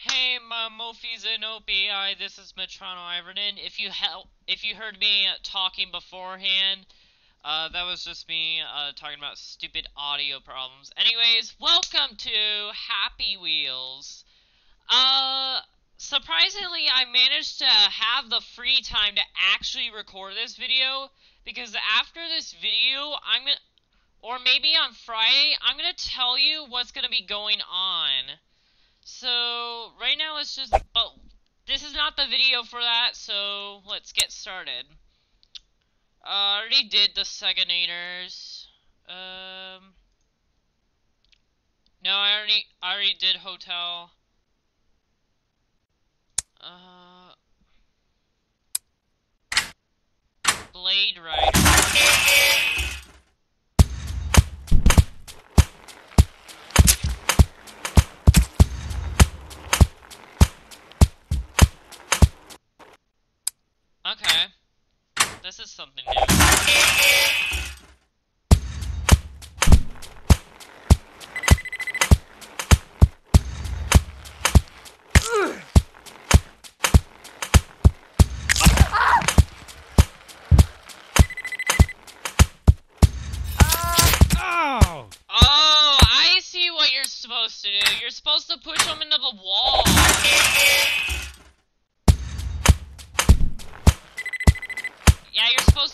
Hey, my Mofi Zenopi, I, this is Metrono Ivernan. If you hel- if you heard me talking beforehand, uh, that was just me uh, talking about stupid audio problems. Anyways, welcome to Happy Wheels. Uh, surprisingly, I managed to have the free time to actually record this video because after this video, I'm gonna, or maybe on Friday, I'm gonna tell you what's gonna be going on. It's just, but this is not the video for that, so let's get started. Uh, I already did the Seganators. Um, no, I already, I already did Hotel. Uh, Blade Rider. Something new.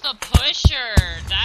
You're supposed to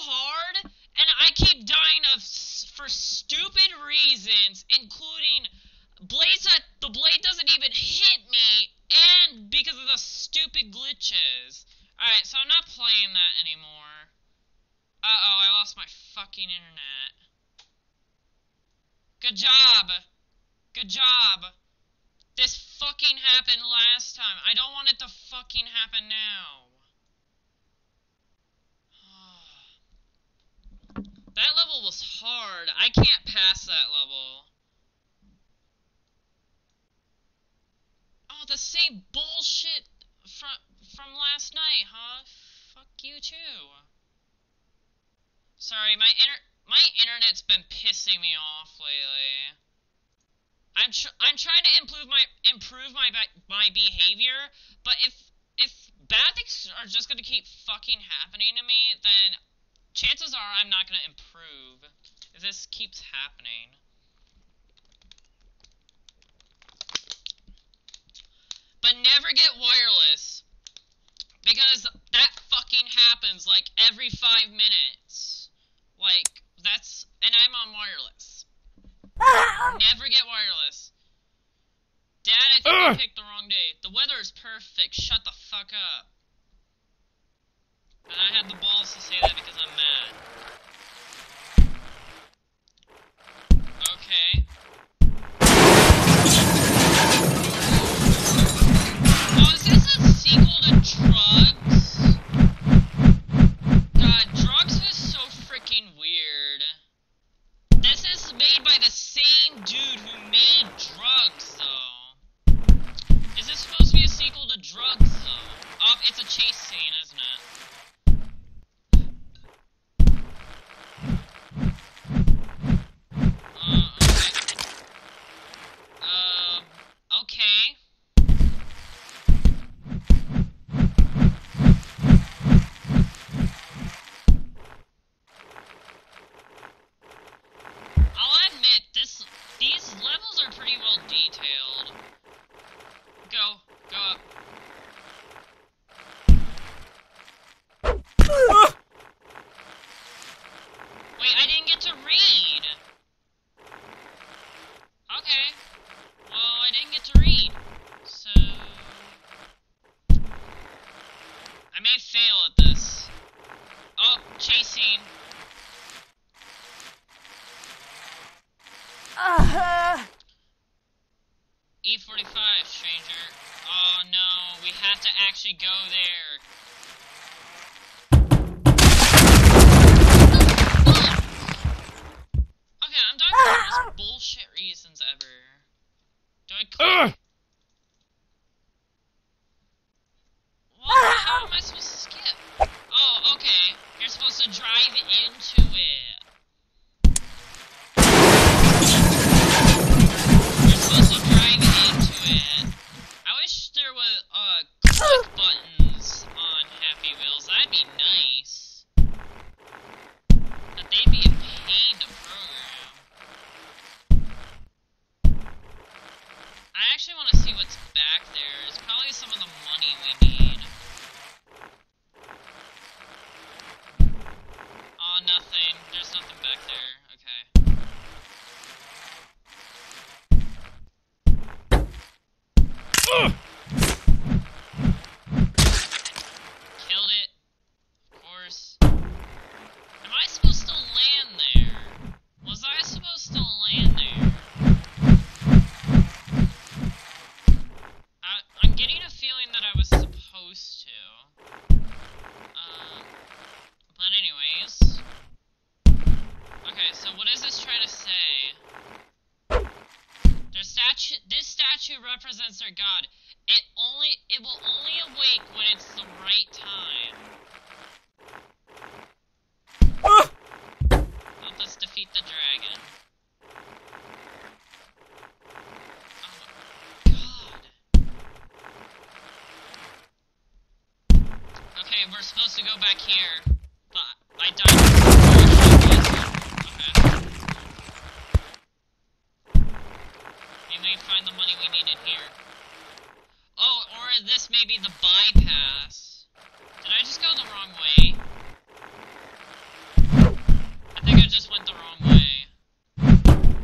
hard, and I keep dying of for stupid reasons, including blades that the blade doesn't even hit me, and because of the stupid glitches. Alright, so I'm not playing that anymore. Uh oh, I lost my fucking internet. Good job. Good job. This fucking happened last time. I don't want it to fucking happen now. that level was hard. I can't pass that level. Oh, the same bullshit from from last night, huh? Fuck you too. Sorry, my inter my internet's been pissing me off lately. I'm tr- I'm trying to improve my improve my my behavior, but if if bad things are just gonna keep fucking happening to me, then chances are I'm not gonna improve this keeps happening. But never get wireless. Because that fucking happens like every five minutes. Like, that's. And I'm on wireless. Never get wireless. Dad, I think you picked the wrong day. The weather is perfect. Shut the fuck up. And I had the balls to say that because I'm mad. Okay. Oh, is this a sequel to Drugs? God, Drugs was so freaking weird. This is made by the same dude who made Drugs, though. Is this supposed to be a sequel to Drugs, though? Oh, it's a chase scene, isn't it? Uh, okay. Um, okay. I'll admit this these levels are pretty well detailed. Go, go up. Wait, I didn't get to read. Okay. Well, I didn't get to read. So I may fail at this. Oh, chasing. E45, stranger. Oh no, we actually go there. Okay, I'm done for the most bullshit reasons ever. Do I click? Ugh. What? How am I supposed to skip? Oh, okay. You're supposed to drive into it. You're supposed to drive into it. I wish there was uh click buttons on Happy Wheels. That'd be nice. But they'd be a pain to program. I actually want to see what's back there. It's probably some of the money we need. Oh, nothing. There's nothing back there. Okay. Ugh. Killed it. Of course. Am I supposed to land there? Was I supposed to land there? I, I'm getting a feeling that I was supposed to. Um, but anyways. Okay, so what is this trying to say? Their statue, this statue represents their god. It only, it will only awake when it's the right time. Help us defeat the dragon. Oh my god. Okay, we're supposed to go back here. But I died. Okay. We may find the money we need here. Oh, or this may be the bypass. Did I just go the wrong way? I think I just went the wrong way.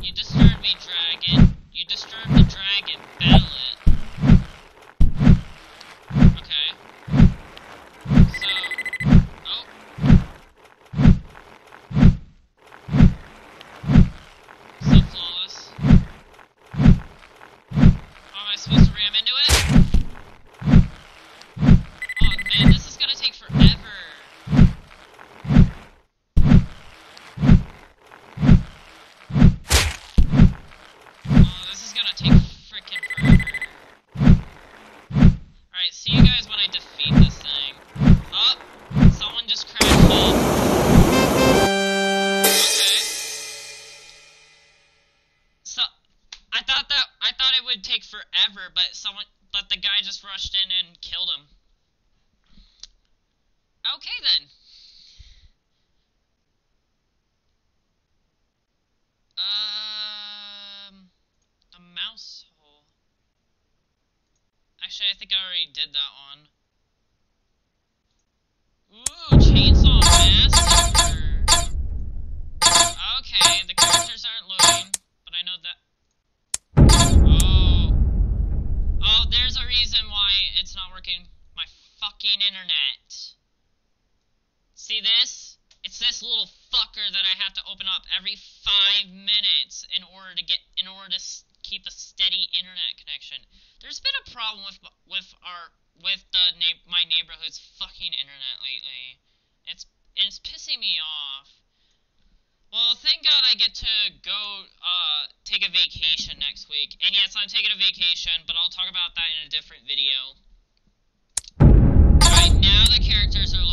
You disturbed me, dragon. You disturbed the dragon. Battle it. Okay. So, oh. So flawless. How am I supposed to ram rushed in and killed him. Okay then. Um, the mouse hole. Actually, I think I already did that one. Ooh, chainsaw massacre. Okay, the characters aren't loading, but I know that. Oh. Oh, there's a reason why it's not working. My fucking internet. See this? It's this little fucker that I have to open up every five minutes in order to get, in order to keep a steady internet connection. There's been a problem with with our with the my neighborhood's fucking internet lately. It's it's pissing me off. Well, thank God I get to go uh, take a vacation next week. And yes, I'm taking a vacation, but I'll talk about that in a different video. Alright, now the characters are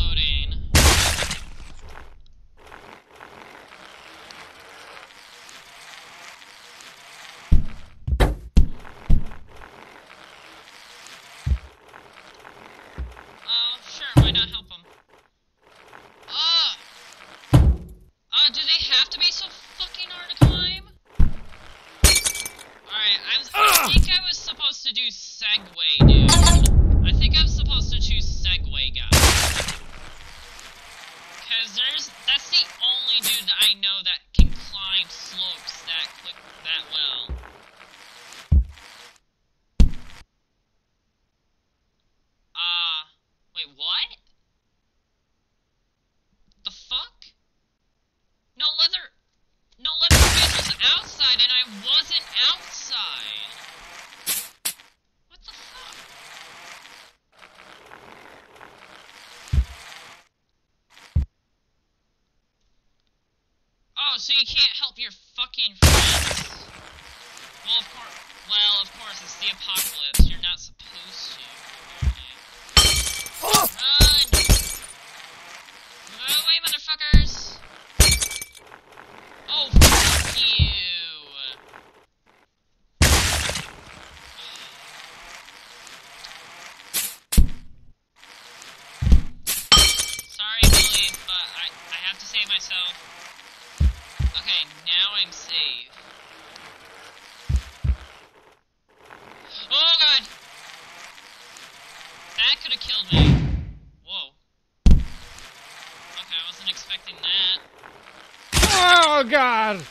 Oh God! Do?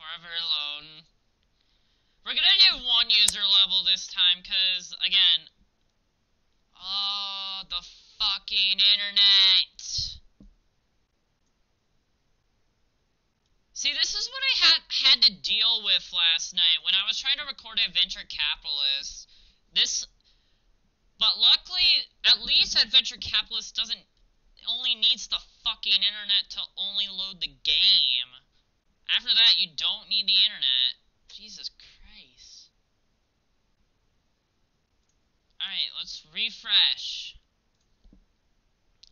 Forever alone. We're gonna do one user level this time, cause, again... Oh, the fucking internet! See, this is what I had had to deal with last night when I was trying to record Adventure Capitalist. This but luckily, at least Adventure Capitalist doesn't only needs the fucking internet to only load the game. After that, you don't need the internet. Jesus Christ. Alright, let's refresh.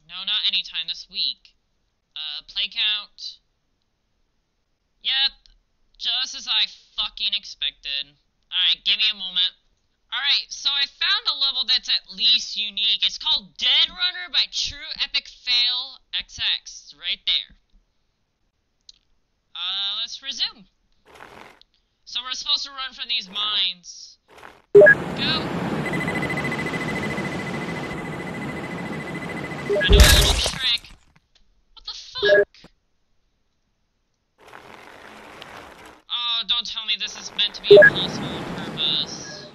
No, not anytime this week. Uh, play count. Yep, just as I fucking expected. Alright, give me a moment. Alright, so I found a level that's at least unique. It's called Dead Runner by True Epic Fail XX. Right there. Uh, let's resume. So we're supposed to run from these mines. Go! I do a little trick. What the fuck? Oh, don't tell me this is meant to be impossible on purpose.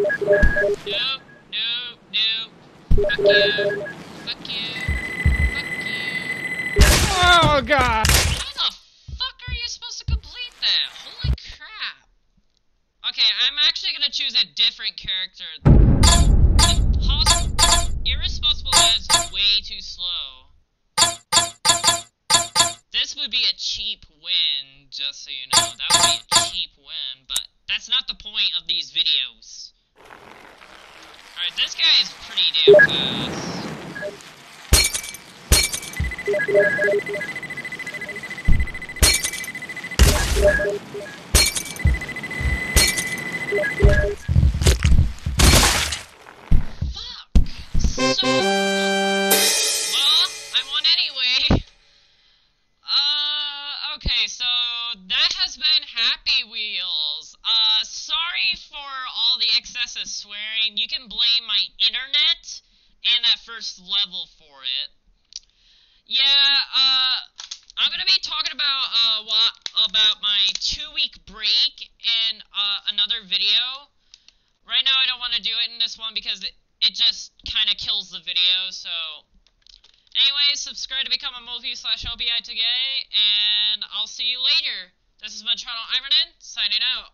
Nope, nope, nope. Fuck you. Fuck you. Fuck you. Oh God! How the fuck are you supposed to complete that? Holy crap. Okay, I'm actually gonna choose a different character. Is way too slow. This would be a cheap win, just so you know. That would be a cheap win, but that's not the point of these videos. This guy is pretty damn fast. Fuck. So. The swearing. You can blame my internet and that first level for it. Yeah, uh, I'm gonna be talking about, uh, what, about my two week break in, uh, another video. Right now, I don't want to do it in this one because it, it just kind of kills the video, so. Anyways, subscribe to become a movie slash OBI today, and I'll see you later. This is Metrono Ivernan, signing out.